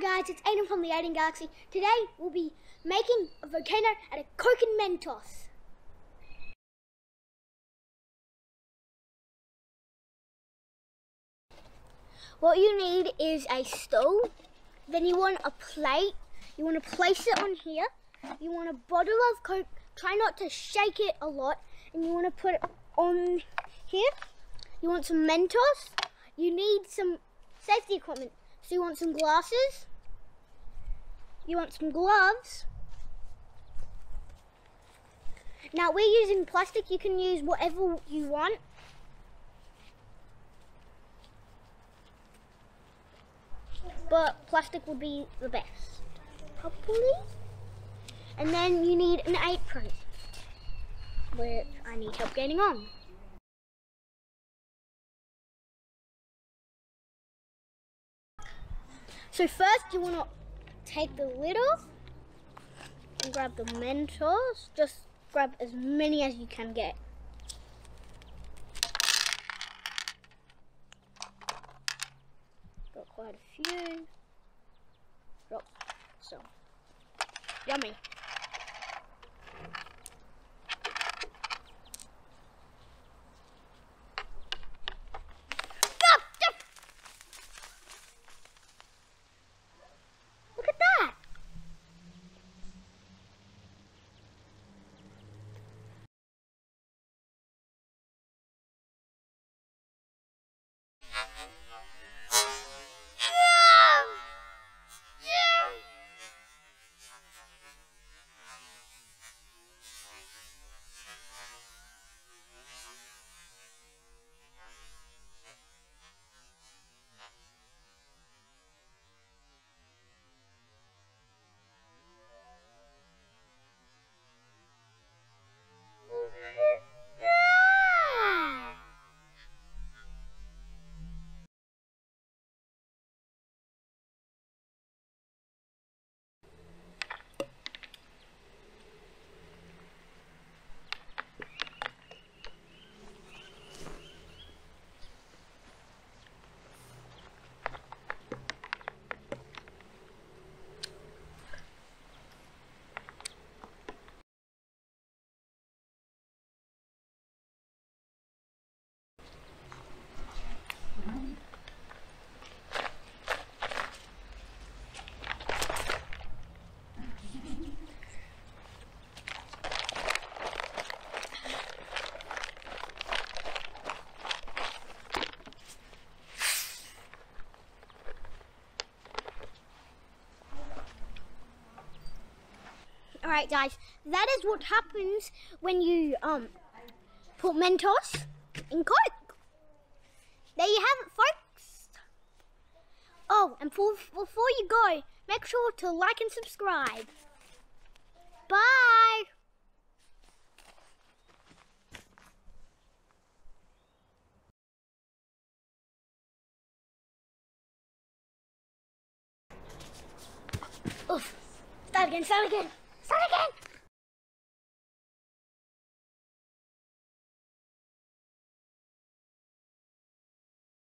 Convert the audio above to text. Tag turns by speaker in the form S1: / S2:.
S1: guys, it's Aidan from the Aidan Galaxy. Today we'll be making a volcano out of coke and Mentos. What you need is a stove, then you want a plate, you want to place it on here, you want a bottle of coke, try not to shake it a lot, and you want to put it on here. You want some Mentos, you need some safety equipment. So you want some glasses, you want some gloves. Now we're using plastic, you can use whatever you want. But plastic would be the best, probably. And then you need an apron, which I need help getting on. So first you want to take the lid off and grab the Mentos. Just grab as many as you can get. Got quite a few. Drop some. Yummy. Alright guys, that is what happens when you um put Mentos in Coke. There you have it folks. Oh, and for, before you go, make sure to like and subscribe. Bye! Oof. Start again, start again. Again!